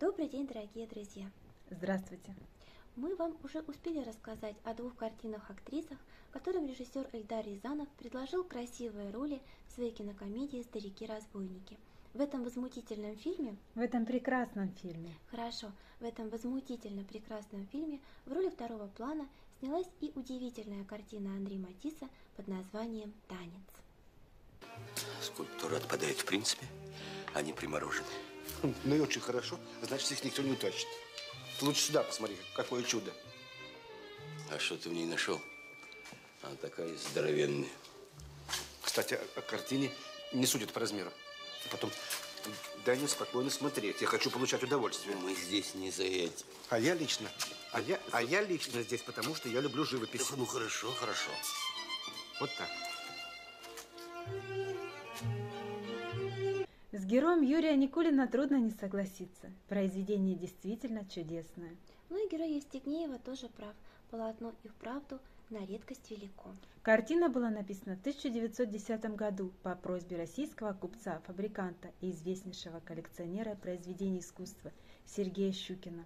Добрый день, дорогие друзья! Здравствуйте! Мы вам уже успели рассказать о двух картинах-актрисах, которым режиссер Эльдар Рязанов предложил красивые роли в своей кинокомедии «Старики-разбойники». В этом возмутительном фильме... В этом прекрасном фильме. Хорошо, в этом возмутительно прекрасном фильме в роли второго плана снялась и удивительная картина Андрея Матисса под названием «Танец». Скульптура отпадает в принципе, они приморожены. Ну и очень хорошо, значит, их никто не утащит. Ты лучше сюда посмотри, какое чудо. А что ты в ней нашел? Она такая здоровенная. Кстати, о, о картине не судят по размеру. И потом, дай мне спокойно смотреть. Я хочу получать удовольствие. Мы здесь не за этим. А я лично, а я, а я лично здесь, потому что я люблю живопись. Ну, хорошо, хорошо. Вот так. Героем Юрия Никулина трудно не согласиться. Произведение действительно чудесное. Ну и герой Евстигнеева тоже прав. Полотно и вправду на редкость велико. Картина была написана в 1910 году по просьбе российского купца-фабриканта и известнейшего коллекционера произведений искусства Сергея Щукина.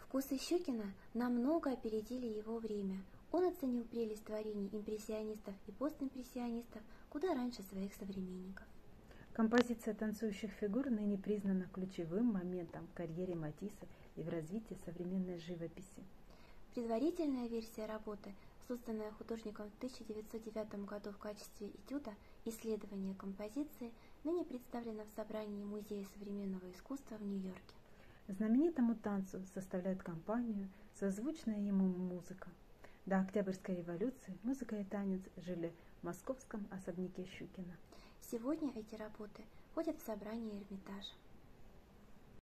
Вкусы Щукина намного опередили его время. Он оценил прелесть творений импрессионистов и постимпрессионистов куда раньше своих современников. Композиция танцующих фигур ныне признана ключевым моментом в карьере Матисса и в развитии современной живописи. Предварительная версия работы, созданная художником в 1909 году в качестве этюда «Исследование композиции», ныне представлена в собрании Музея современного искусства в Нью-Йорке. Знаменитому танцу составляет компанию созвучная ему музыка. До Октябрьской революции музыка и танец жили в московском особняке Щукина. Сегодня эти работы ходят в собрание Эрмитажа.